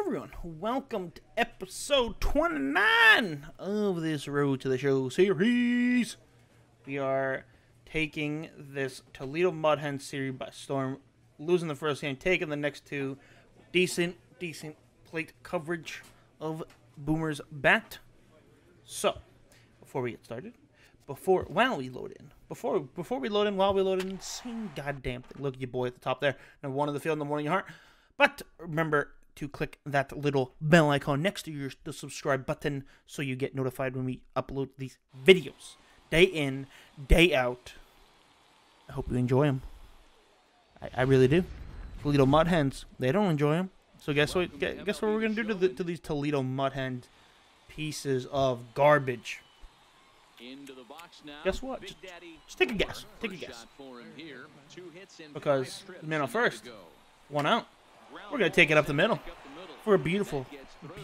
everyone. Welcome to episode 29 of this Road to the Show series. We are taking this Toledo Mud Mudhen series by storm, losing the first game, taking the next two. Decent, decent plate coverage of Boomer's bat. So, before we get started, before while we load in, before before we load in, while we load in, same goddamn thing. Look at your boy at the top there. Number one of the field in the morning, your heart. But remember to click that little bell icon next to your the subscribe button so you get notified when we upload these videos day in, day out. I hope you enjoy them. I, I really do. Toledo Mud Hens, they don't enjoy them. So guess what? Guess, guess what we're gonna do to, the, to these Toledo Mud Hens pieces of garbage? Guess what? Just, just take a guess. Take a guess. Because man on first, one out. We're going to take it up the middle for a beautiful,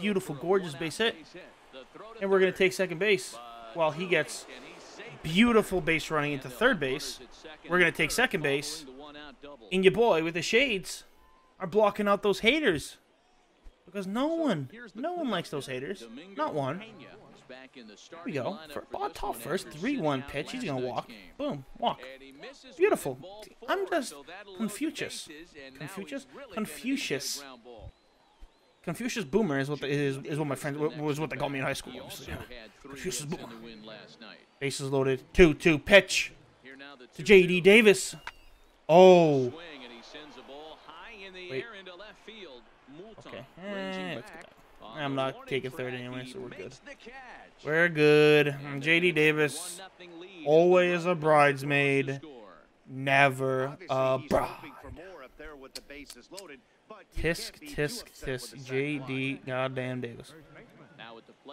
beautiful, gorgeous base hit. And we're going to take second base while he gets beautiful base running into third base. We're going to take second base. And your boy with the shades are blocking out those haters. Because no one, no one likes those haters. Not one. Here we go. For ball top first, 3-1 pitch. He's going to walk. Boom. Walk. Beautiful. I'm just Confucius. Confucius? Confucius. Confucius Boomer is what the, is, is what my friends was what they called me in high school. Obviously. Confucius Boomer. Bases loaded. 2-2 pitch to J.D. Davis. Oh. Wait. Okay. Eh, let's get that. I'm not taking third anyway, so we're good. We're good. JD Davis, always a bridesmaid, never a bride. Tisk, tisk, tisk. JD goddamn Davis.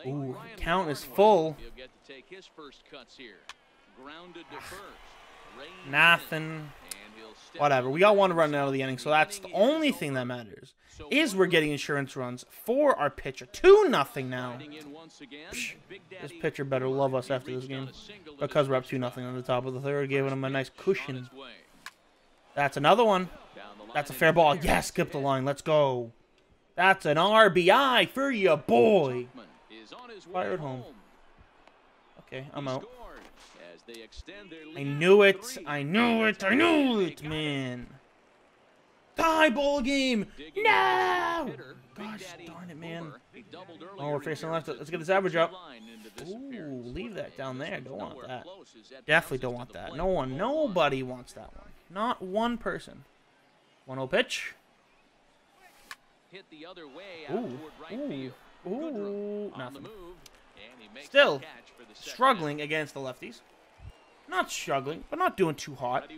Ooh, count is full. Nothing. Whatever. We got one to run out of the inning, so that's the only thing that matters. Is we're getting insurance runs for our pitcher. 2 nothing now. Psh, this pitcher better love us after this game. Because we're up 2 nothing on the top of the third. Giving him a nice cushion. That's another one. That's a fair ball. Yes, skip the line. Let's go. That's an RBI for you, boy. Fired home. Okay, I'm out. I knew it. I knew it. I knew it, man. Tie ball game. No. Gosh darn it, man. Oh, we're facing left. Let's get this average up. Ooh, leave that down there. Don't want that. Definitely don't want that. No one, nobody wants that one. Not one person. 1-0 pitch. Ooh, ooh, ooh, nothing. Still struggling against the lefties. Not struggling, but not doing too hot.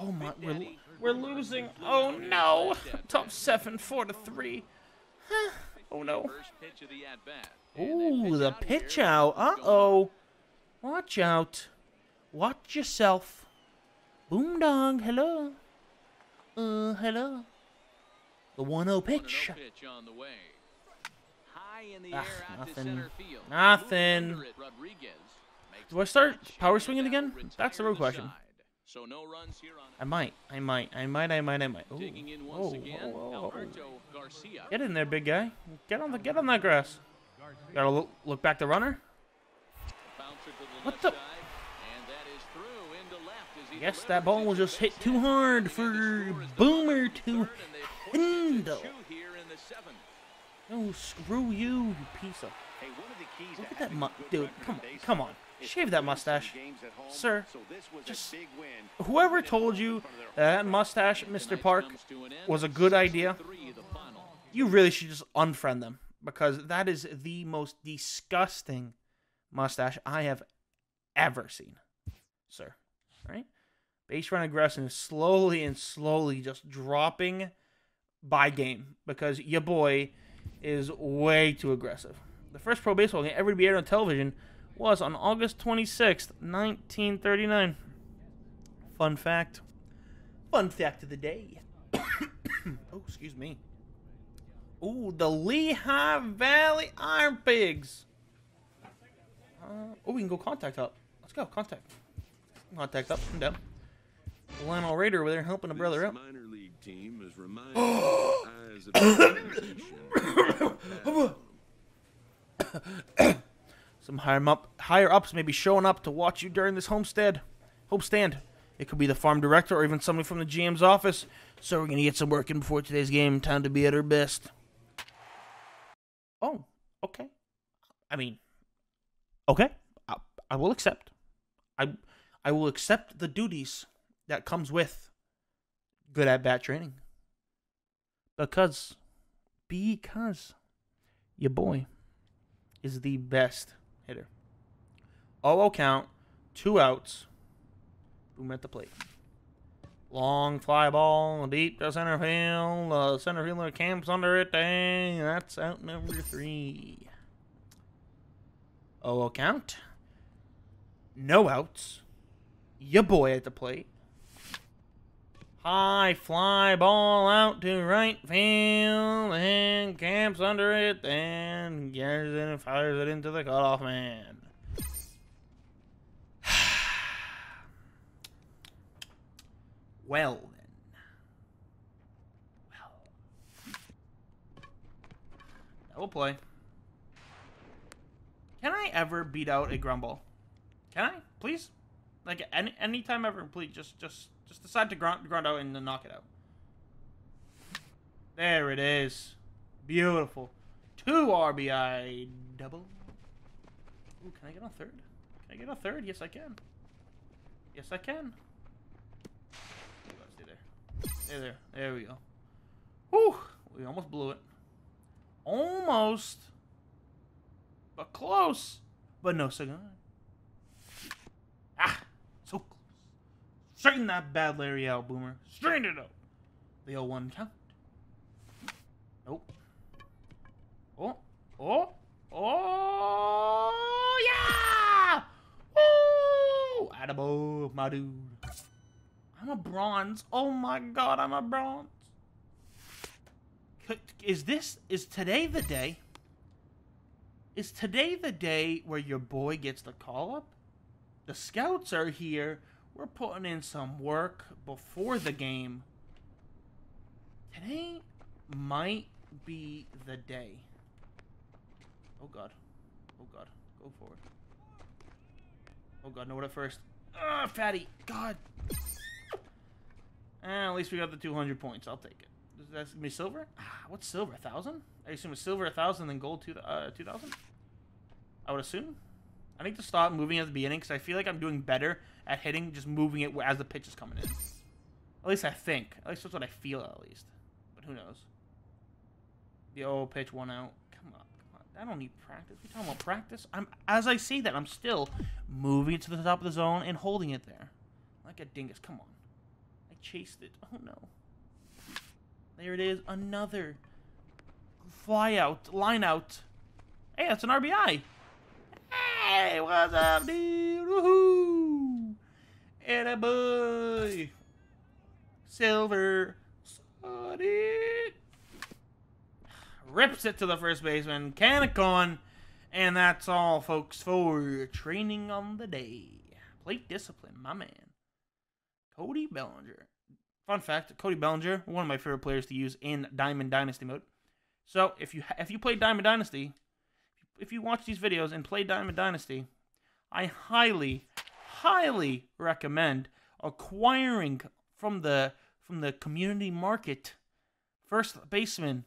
Oh my, we're, we're losing. Oh no! Top seven, four to three. oh no. Ooh, the pitch out. Uh oh. Watch out. Watch yourself. Boom dog, hello. Uh, hello. The 1 0 pitch. Ah, nothing. Nothing. Do I start power swinging again? That's the real question. I might. I might. I might. I might. I might. Ooh. Whoa, whoa, whoa. Get in there, big guy. Get on the. Get on that grass. Gotta look, look back the runner. What the? Guess that ball was just hit too hard for Boomer to handle. No, oh, screw you, you piece of. Look at that, dude. Come on, come on. Shave that mustache, sir. Just whoever told you that mustache, Mr. Park, was a good idea, you really should just unfriend them because that is the most disgusting mustache I have ever seen, sir. Right? Base run aggression is slowly and slowly just dropping by game because your boy is way too aggressive. The first pro baseball game ever to be aired on television was on August 26th, 1939. Fun fact. Fun fact of the day. oh, excuse me. Ooh, the Lehigh Valley Iron Pigs. Uh, oh, we can go contact up. Let's go, contact. Contact up, I'm down. Lionel Raider over there helping a brother out. minor league team is reminded eyes of some higher up, higher ups may be showing up to watch you during this homestead, homestand. It could be the farm director or even somebody from the GM's office. So we're gonna get some work in before today's game. Time to be at our best. Oh, okay. I mean, okay. I, I will accept. I I will accept the duties that comes with good at bat training. Because because your boy is the best hitter. Oh, count, two outs. Boom at the plate. Long fly ball, deep to center field. Uh, center fielder camps under it. Dang, that's out number three. Oh, count. No outs. Your boy at the plate. High fly ball out to right field and camps under it and gets it and fires it into the cutoff man. well then. Well. Double play. Can I ever beat out a grumble? Can I? Please? Like any anytime ever, complete, just just just decide to grunt, grunt out and then knock it out. There it is. Beautiful. Two RBI double. Ooh, can I get a third? Can I get a third? Yes, I can. Yes, I can. Stay there. Stay there. There we go. Whew. We almost blew it. Almost. But close. But no cigar. Ah. Straighten that bad Larry out, Boomer. Straighten it out. The 0-1 count. Nope. Oh. Oh. Oh, yeah! Woo! Attaboy, my dude. I'm a bronze. Oh my god, I'm a bronze. Is this, is today the day? Is today the day where your boy gets the call up? The scouts are here we're putting in some work before the game. Today might be the day. Oh god. Oh god. Go forward. Oh god, no what at first. Ah, fatty. God. Eh, at least we got the 200 points. I'll take it. That's gonna be silver? Ah, what's silver? A thousand? I assume it's silver a thousand, then gold two uh, two thousand. I would assume. I need to stop moving at the beginning because I feel like I'm doing better at hitting, just moving it as the pitch is coming in. At least I think. At least that's what I feel, at least. But who knows? The old pitch one out. Come on, come on. I don't need practice. We talking about practice? I'm as I say that, I'm still moving it to the top of the zone and holding it there. Like a dingus. Come on. I chased it. Oh no. There it is. Another fly out, line out. Hey, that's an RBI. Hey, what's up, dude? Woohoo! And a boy. Silver Sonic. Rips it to the first baseman. Can on. And that's all, folks, for training on the day. Plate discipline, my man. Cody Bellinger. Fun fact: Cody Bellinger, one of my favorite players to use in Diamond Dynasty mode. So if you if you play Diamond Dynasty, if you watch these videos and play Diamond Dynasty, I highly, highly recommend acquiring from the from the community market first baseman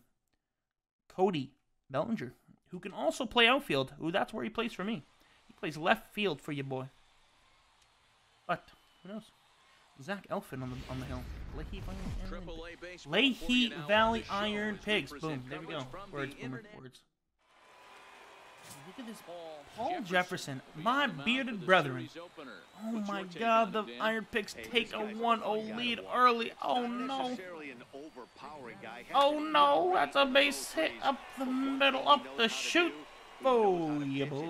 Cody Bellinger, who can also play outfield. Who that's where he plays for me. He plays left field for you, boy. But who knows? Zach Eflin on the on the hill. Lehigh Valley, Lehigh Valley Iron Pigs. Boom. There we go. Words, boomer. Words. Look at this. Paul Jefferson, my bearded brethren. Oh my god, the Iron Pigs take a 1-0 lead early. Oh no. Oh no, that's a base hit up the middle, up the chute. Oh, yeah, boy.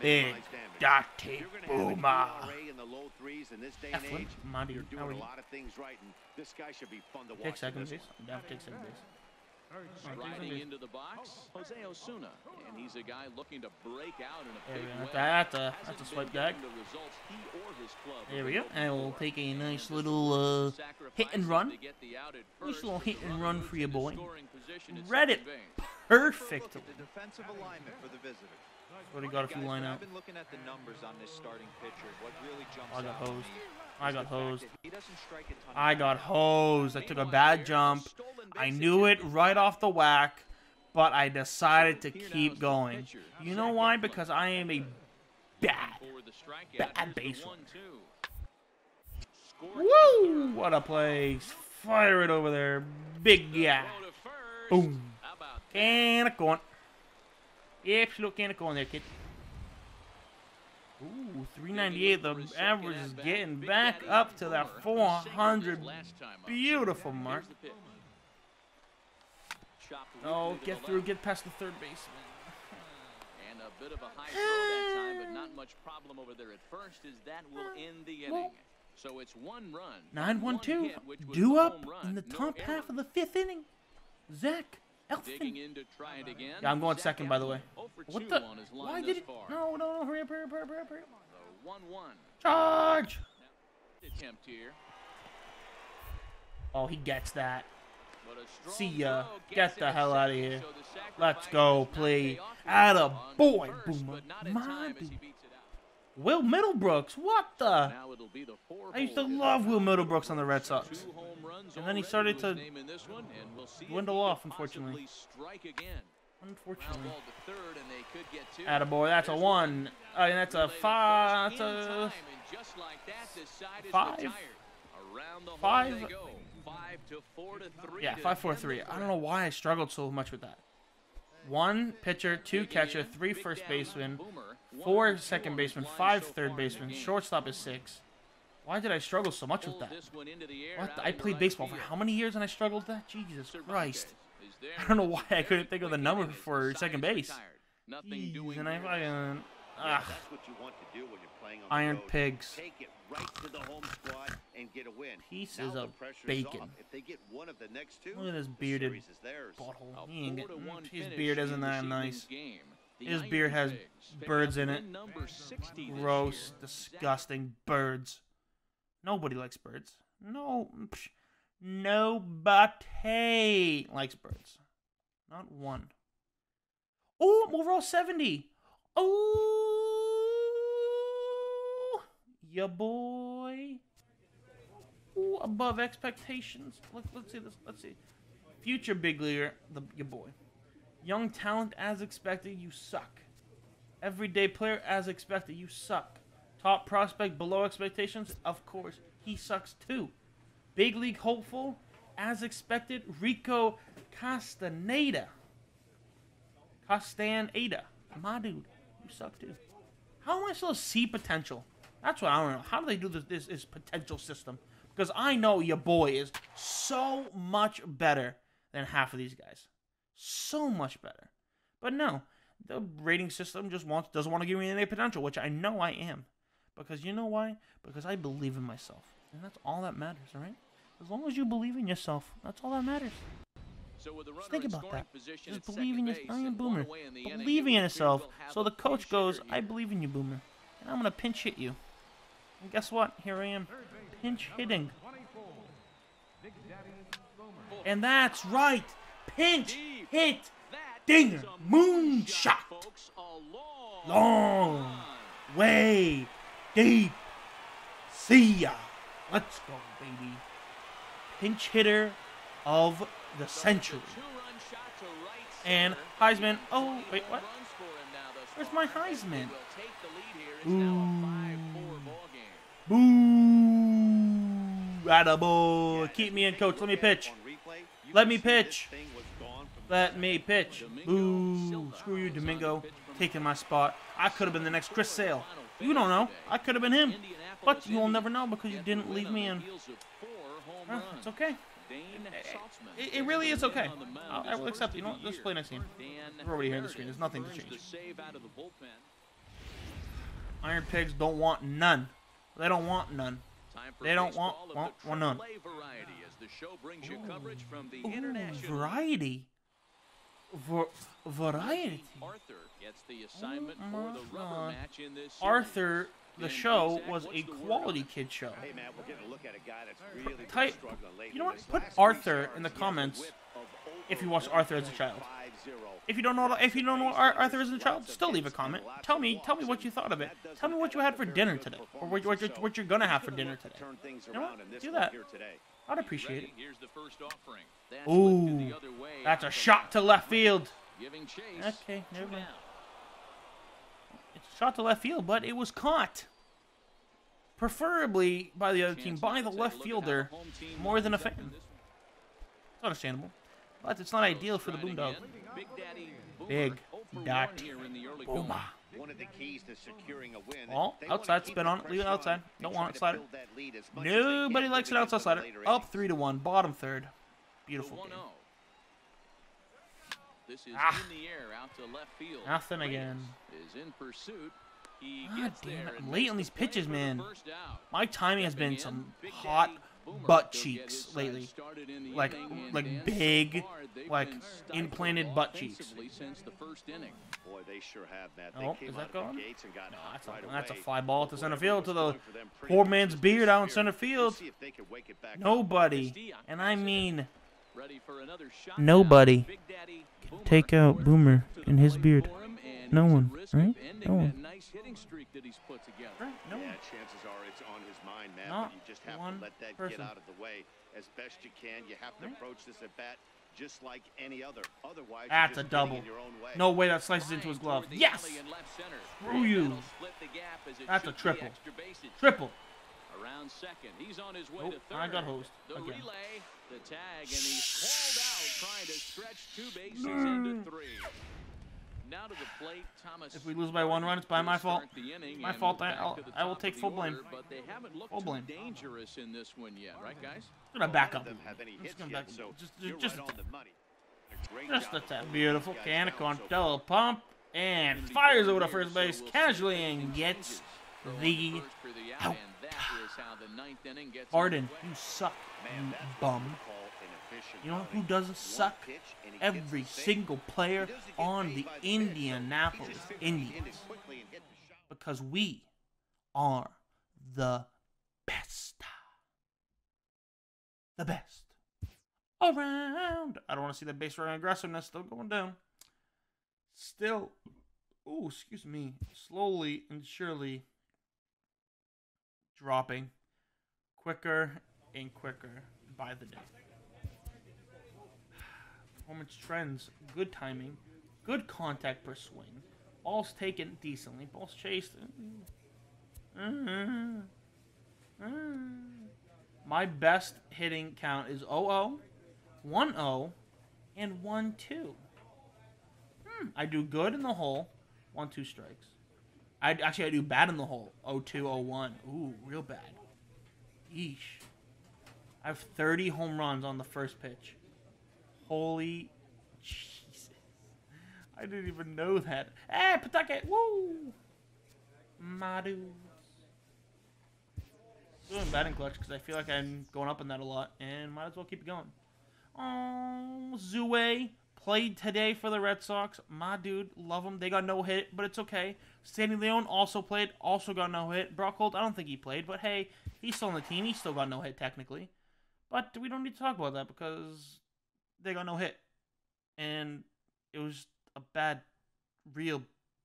Big Dottie Boomer. Eflin, Monty, how are you? Take second base. Down, take second base. Striding into the box, Jose Osuna, and he's a guy looking to break out in a big way. That's a, that's a swipe back. There we go. And we'll take a nice little uh, hit and run. Nice little hit and run for your boy. Reddit perfect. The defensive alignment for the visitors. What do you got if you Guys, line when up? I've been looking at the numbers on this starting pitcher. What really jumps I got hosed. I got hosed. that he doesn't strike a ton of I got hosed. I took a bad jump. I knew it right off the whack, but I decided to keep going. You know why? Because I am a bad, For the strikeout, bad 1-2. Woo! What a play. Fire it over there. Big guy. Throw to first. Boom. Can of corn. Absolute can of corn there, kid. Ooh, 398. The average is getting back up to that 400 beautiful mark. Oh, get through, get past the third baseman. And a bit of a high throw that time, but not much problem over there at first, as that will uh, end the inning. So it's one run. 9 1 2. hit, which was Due up run, in the no top half error. of the fifth inning. Zach Eflin. in to try it again. Yeah, I'm going Zach second, by the way. Eflin, 0 for What the? on his line Why did it? far. No, no, hurry up, hurry up, hurry up, hurry up, hurry up. The 1-1 Charge! attempt here. Oh, he gets that. But a strong See ya. Get the hell out of here. Let's go, does not play. pay Atta boy, Boomer. My time dude. beats it out. Will Middlebrooks, what the? Now it'll be the four I used to love Will Middlebrooks on the Red Sox. Two home runs And then he started to his to name in this one, and we'll see if dwindle off, unfortunately. possibly Strike again. Ground Unfortunately. third, and they could get. Attaboy, that's a one. Uh, and that's a five. That's a time, and just like that, this side is five. retired. Around the horn Five. Five to four to three yeah, five, four, three. I don't know why I struggled so much with that. One pitcher, two catcher, three first baseman, four second two on his baseman, five third far in the baseman, shortstop is six. Why did I struggle so much with that? this one into the air What? I played baseball for how many years and I struggled with that? Jesus Christ. I don't know why I couldn't think of the number for second base. Jeez, and I fucking. Yeah, Ugh. that's what you want to do when you're playing on the Iron road. pigs. Take it right to the home squad and get a win. Pieces now of bacon. Off. If they get one of the next two, Look at this bearded series is theirs. Butthole. He ain't get, his beard isn't that nice. game. His Iron beard has birds in it. win number 60 this Gross, disgusting birds. Nobody likes birds. No, psh, nobody likes birds. Not one. Oh, I'm overall 70. Oh, ya boy. Ooh, above expectations. Look, let's see this. Let's see. Future big leaguer, the your boy. Young talent as expected, you suck. Everyday player as expected, you suck. Top prospect below expectations, of course, he sucks too. Big league hopeful, as expected, Rico Castaneda. Castaneda. My dude, you suck too. How am I supposed to see potential? That's what I don't know. How do they do this, this, this potential system? Because I know your boy is so much better than half of these guys. So much better. But no, the rating system just wants doesn't want to give me any potential, which I know I am. Because you know why? Because I believe in myself. And that's all that matters, alright? As long as you believe in yourself, that's all that matters. So with the runner think about that. Just believe in your base Iron and one Boomer. in Believing in yourself. So the coach goes, I believe in you, Boomer. And I'm gonna pinch hit you. And guess what? Here I am. Pinch hitting. And that's right. Pinch hit Dinger. Moonshot. long, way deep. See ya. Let's go, baby. Pinch hitter of the century. And. Heisman. Oh, wait, what? Where's my Heisman? They will take the lead here. It's now a 5-4 ball game. Boo! Attaboy. Keep me in, coach. Let me pitch. Let me pitch. thing was gone from the Let me pitch. Boo! Screw you, is on the Domingo. Taking my spot. I could have been the next Chris Sale. You don't know. I could have been him. But you will never know because you didn't leave me in. heels of four home Huh. It's okay. It, it, really is okay. on the mound, I'll, I will accept. You know, what? let's play next game. We're already here on the screen. There's nothing to change. the save out of the bullpen. Iron Pigs don't want none. They don't want none. They don't want- want- want none. Variety as the show brings you coverage from the Ooh, international variety. For variety. Arthur gets the assignment Oh for the my rubber God. match in this series. Arthur, the show, Cusack, was a the word quality kid show. Hey, Matt, we're getting a look at a guy that's really Type- struggling lately. you know what? Put Arthur in the starts, he has a comments if you watched Arthur as a child. 1.50. If you don't know, if you don't know Ar- Arthur as a child, still leave a comment. Tell me, tell me what you thought of it. Tell me what you had for dinner today, or what, what, you're, what you're gonna have for dinner today. Turn things You know what? around in this Do that. here today. I'd appreciate it. Here's the first offering. That's Ooh, lifted the other way That's a shot to left field. Okay, never mind. It's a shot to left field, but it was caught. Preferably by the other team, by the to take a left look at how fielder. the home team more than a fan. It's understandable, but it's not ideal for the Boondog. Big Daddy Big 0 for 1 Dot here in the early going. Boomer. One of the keys to securing a win. Oh, outside, spin on it, leave it outside. Don't want it, slider. build that lead as much as they Nobody likes it outside slider. Up three to one, bottom third. Beautiful game. This is Ah. in the air out to left field. Nothing again. Is in pursuit. He God gets damn it, I'm late on these pitches, man. My timing has been some hot. Butt cheeks lately. started in the Like- like big, so far, they've like, implanted butt cheeks. offensively Since the first inning. Boy, they sure have, Matt. Oh, is that of the going? gates and got ah, No, hot that's a, that's a fly ball to center field to the going for them pretty poor man's beard out in center field. see if they can wake it back up. Nobody, and I mean Ready for another Nobody now. Big Daddy Boomer take out Boomer and his beard. for him, and No one, right? ending No one. nice hitting streak that he's put together. Right, no yeah, one. chances are it's on his mind, Matt. Not but you just have one to let that person. get out of the way as best you can. You have to Right. approach this at bat just like any other. Otherwise, That's you're a just getting double. your own way. No way that slices into his glove. Yes! alley in left center. Screw you. that'll split the gap as it That's a triple. Triple. Around second. He's on his way Nope, to third. I got hosed The again. relay, the tag, and he's hauled out trying to stretch two bases into three. Now to the plate, Thomas. If we lose by one run, it's by my fault. start the inning My fault, I- I'll- I will take full blame. order, But they haven't looked Full blame. dangerous in this one yet, right, guys? I'm gonna back up. of them have any I'm just gonna back up. Just, you're just, the money. Just a tap. Beautiful these guys can of corn. so. Double pump and fires over to first base casually and gets changes. Throw on the the out, Arden. You suck, Man, you bum. we call an efficient You know who doesn't suck? pitch and he gets Every single player He doesn't get on the by pitch, so he Indianapolis just pitches the inning Indians quickly and hit the shot. because we are the best. The best. Around. I don't want to see that base running aggressiveness still going down. Still, oh, excuse me, slowly and surely dropping quicker and quicker by the day. Performance trends, good timing, good contact per swing, balls taken decently, balls chased. mm, mm. My best hitting count is 0 1 0, and 1 2. Hmm, I do good in the hole, 1 2 strikes. I actually I do bad in the hole, 0 2 0 1. Ooh, real bad. Yeesh. I have 30 home runs on the first pitch. Holy Jesus. I didn't even know that. Hey, Pawtucket! Woo! My. Doing batting clutch because I feel like I'm going up in that a lot and might as well keep it going. Oh, Zue played today for the Red Sox. My dude, love him. They got no hit, but it's okay. Sandy Leon also played, also got no hit. Brock Holt, I don't think he played, but hey, he's still on the team. He still got no hit technically. But we don't need to talk about that because they got no hit. And it was a bad, real,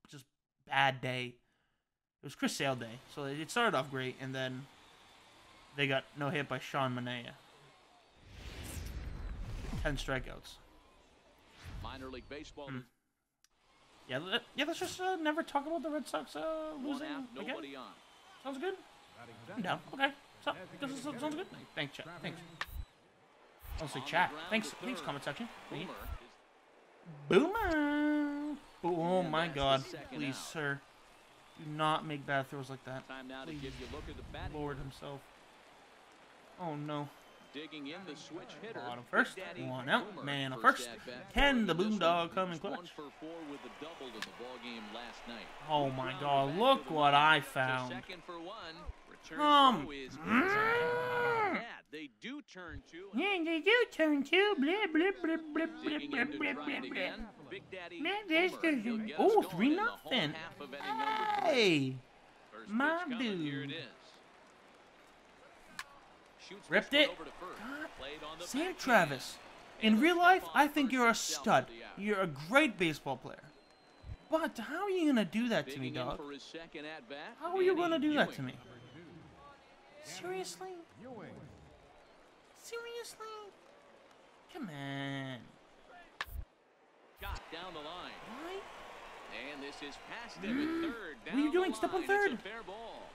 just bad day. It was Chris Sale day. So it started off great, and then they got no hit by Sean Manaea. 10 strikeouts. Minor League Baseball. Hmm. Yeah, let, yeah. Let's just uh, never talk about the Red Sox uh, losing out, again. on. Sounds good. I'm. Okay. So, this is, sounds good. Thanks, chat. Thanks. I'll say chat. Thanks. Thanks, comment section. Thank. Boomer Boomer. Oh my God! Please, sir, do not make bad throws like that. time now to Please. give you a look at the batting. Lord himself. Oh no. Digging in the switch hitter. Bottom first, one out, man on first. Can the Boondog come in clutch? One for four with a double in the ball game last night. Oh my God! Look what. I found. second for one. return Come. throw is mm. inside. Yeah, they do turn two. Yeah, they do turn two. Blah, blah, blah, blah, blah, Digging blah, in to blah, blah, blah. Big Daddy Man, there's Boomer. the- He'll get us oh, three in the home nothing. half of inning number three. Hey. My pitch Here it dude. Ripped it. to. God. Sam. Travis. In real life, I think you're a stud. for the out. You're a great baseball player. But how are you gonna do that to me, dog? for his second at bat, How are you gonna do that to me? Seriously? Seriously? Come on. Got down the line. What? And this is past him at mm. third. What are you doing? Step on third. Fair ball.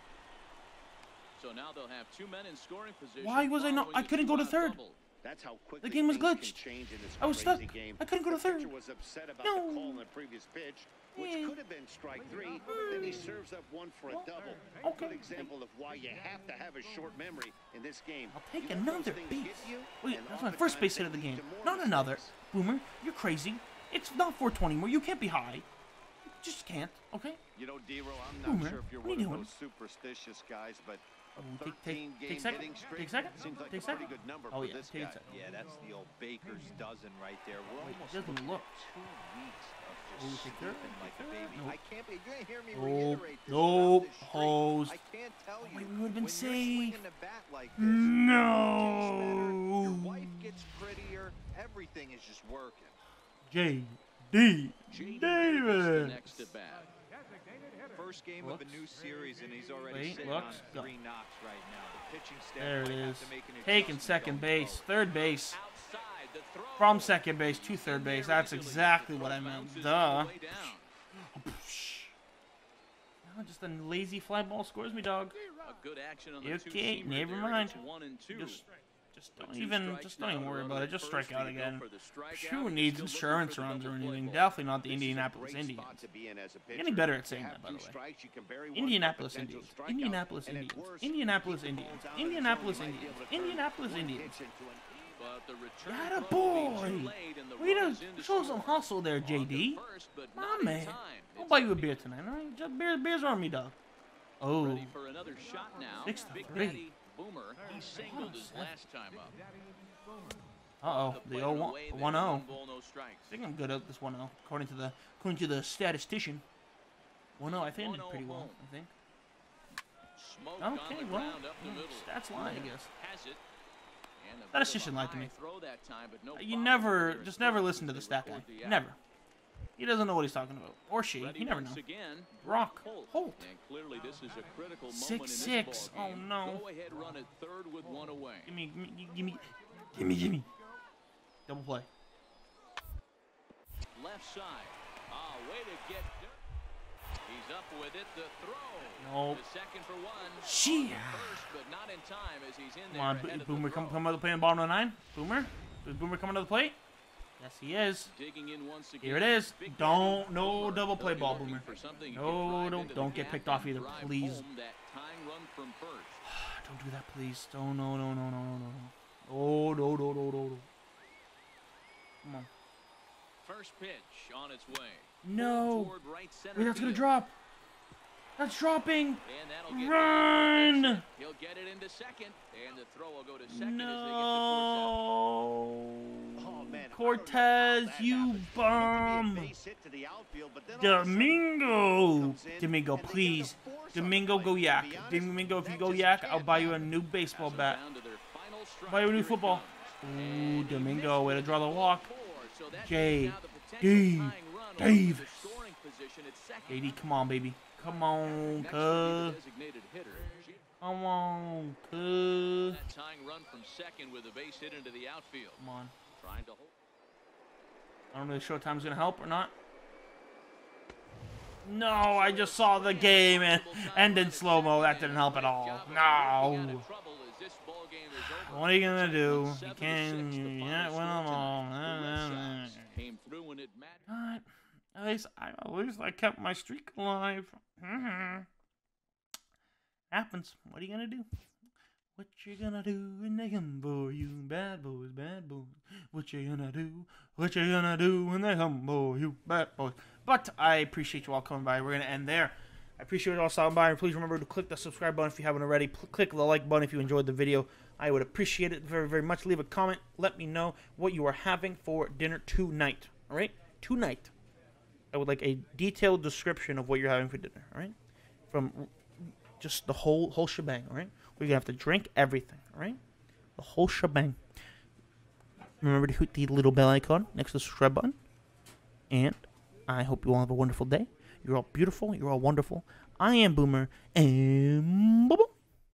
So now they'll have two men in scoring position. Why was I not- I couldn't go to third. double. That's how quickly game was glitched. change in this I was stuck. Game. I couldn't go to third. pitcher was upset about No. the call on the previous pitch, which Yeah. could have been strike three. Then he serves up one for a double. A Okay. good example of why you have to have a short memory in this game. I'll take You another those things base. Wait, that's my first base hit of the game. Not another. mistakes. Boomer, you're crazy. It's not 420 more. You can't be high. You just can't, okay? You know, Dero, I'm not Boomer, sure if you're what are one you of doing? those superstitious guys, but Oh, take- take- take second. Take second. like Take second. good number Oh, yeah, this take guy. second. Yeah, that's the old baker's dozen right there. We're Wait, almost doesn't look. two weeks of Oh, just take third, take like a baby. Nope. I can't be. You're gonna hear me Nope. reiterate this Nope. throughout this streak. Hosed. I can't tell oh, you. Wait, we would've been when safe. bat like this, your No. wife gets prettier. Everything is just working. J.D. J.D. Davis. the next at bat. First game of Looks. a new series, and he's already Wait, sitting looks. on three knocks right now. The pitching staff There it might have is. to make an Taking second base, forward. third base. Outside the throw. From second base to third base. That's exactly what I meant. Duh. all the way down. No, just a lazy fly ball scores me, dog. A good action on the Okay, never mind. It's One and two. Just, just don't even, just don't even worry about it. Just strike out again. for the strikeout, Who needs he's still looking insurance runs or anything? Definitely not the Indianapolis Indians. spot to be in as a Getting better at saying that, by the way. strikes, you can bury one Indianapolis Indians. Indianapolis Indians. Indianapolis Indians. fall down in the zone, Indianapolis you might be Indians. able to turn Indianapolis Indians. pitch into an But the return Got a boy. We late, and the Way to runners in to show some hustle there, JD. My man. I'll buy you a beer tonight, all right? Just beers, beers on me, dog. Oh, Ready for another shot now. Six to three. Daddy Boomer. He singled his last time up. uh-oh, The the plate 0 away 1 there, 1 0. one ball, no. I think I'm good at this 1 0, according to the according to the statistician. 1 0, I think I did pretty well. I think. Okay, well, ground up the middle. stats lie, I guess. Has it. And Statistician lied to me. high throw that time, but no You never, just never First, listen to the they stat guy. record the out. Never. He doesn't know what he's talking about. Or she. Ready You never know. again, Rock. Holt. Holt. And clearly this is a critical moment Six, in this six. Oh, no. Ahead run at third with one away. Give me, gimme, gimme, gimme, gimme. Double play. Left side. Ah, way to get. He's up with it. The throw. Nope. The second for one. Shit. First, but not in time as he's in Come there on, Boomer, come, come out of the plate in bottom of the nine. Boomer, is Boomer coming to the plate? Yes, he is. Digging in once again. Here it is. Don't, no double play ball, Boomer. No, don't- don't get picked off either, please. home that tying run from first. Don't do that, please. Don't, no, no, no, no, no, no. Oh, no, no, no, no, no. Come on. First pitch on its way. No. Wait, that's gonna drop. That's dropping. And that'll get Run. He'll get it into second, and the throw will go to second as they get the No. Oh, man, I don't know how Cortez, you happened. It looked to be a bum. base hit to the outfield, but then all of a sudden, Domingo. Domingo, and they get please. a force on the Domingo, go yak. be honest, Domingo, if you go yak, I'll buy you a new baseball bat. down to their final. Buy you a new football. Ooh, Domingo, way to draw the walk. four, so that J. means now the potential D. tying run will Dave. go to the scoring position at second. JD, come on, baby. Come on, cuz. the designated hitter. Come on, cuz. That tying run from second with a base hit into the outfield. Come on. Trying to hold. I don't know if Showtime's gonna help or not. No, I just saw the game and end in slow mo. That didn't help at all. No. What are you gonna do? You can you can't win them all. At least I at least I kept my streak alive. Mhm. Happens. What are you gonna do? What you gonna do when they come for you, bad boys, bad boys? What you gonna do? What you gonna do when they come for you, bad boys? But I appreciate you all coming by. We're gonna end there. I appreciate it all stopping by. Please remember to click the subscribe button if you haven't already. P- click the like button if you enjoyed the video. I would appreciate it very, very much. Leave a comment. Let me know what you are having for dinner tonight. All right? Tonight. I would like a detailed description of what you're having for dinner. All right? From just the whole whole shebang. All right? We're to have to drink everything. All right? The whole shebang. Remember to hit the little bell icon next to the subscribe button. And I hope you all have a wonderful day. You're all beautiful. You're all wonderful. I am Boomer. And bye